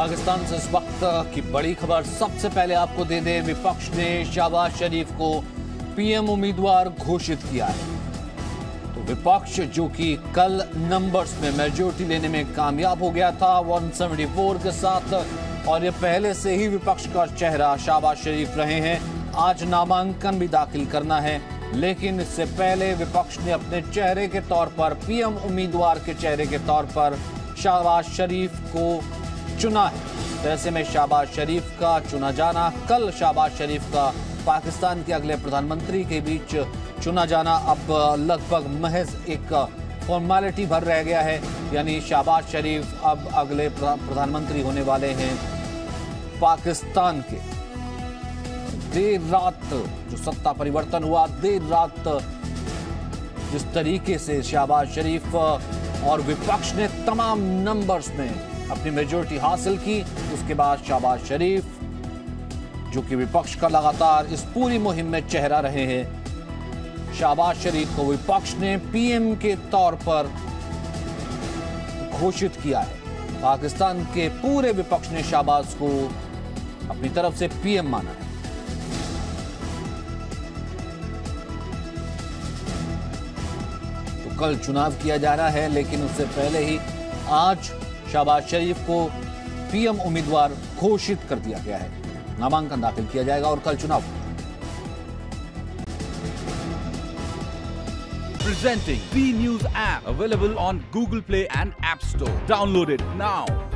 पाकिस्तान से इस वक्त की बड़ी खबर सबसे पहले आपको दे दें विपक्ष ने शहबाज शरीफ को पीएम उम्मीदवार घोषित किया है। तो विपक्ष, जो कि कल नंबर्स में मेजोरिटी लेने में कामयाब हो गया था 174 के साथ, और ये पहले से ही विपक्ष का चेहरा शहबाज शरीफ रहे हैं। आज नामांकन भी दाखिल करना है, लेकिन इससे पहले विपक्ष ने अपने चेहरे के तौर पर, पीएम उम्मीदवार के चेहरे के तौर पर शहबाज शरीफ को चुना। है ऐसे में शहबाज शरीफ का चुना जाना, कल शहबाज शरीफ का पाकिस्तान के अगले प्रधानमंत्री के बीच चुना जाना अब लगभग महज एक फॉर्मेलिटी भर रह गया है। यानी शहबाज शरीफ अब अगले प्रधानमंत्री होने वाले हैं पाकिस्तान के। देर रात जो सत्ता परिवर्तन हुआ, देर रात जिस तरीके से शहबाज शरीफ और विपक्ष ने तमाम नंबर्स में अपनी मेजोरिटी हासिल की। उसके बाद शाहबाज शरीफ, जो कि विपक्ष का लगातार इस पूरी मुहिम में चेहरा रहे हैं। शाहबाज शरीफ को विपक्ष ने पीएम के तौर पर घोषित किया है। पाकिस्तान के पूरे विपक्ष ने शाहबाज को अपनी तरफ़ से पीएम माना है। तो कल चुनाव किया जा रहा है, लेकिन उससे पहले ही आज शहबाज शरीफ को पीएम उम्मीदवार घोषित कर दिया गया है। नामांकन दाखिल किया जाएगा और कल चुनाव। Presenting B news app available on Google play and app store downloaded now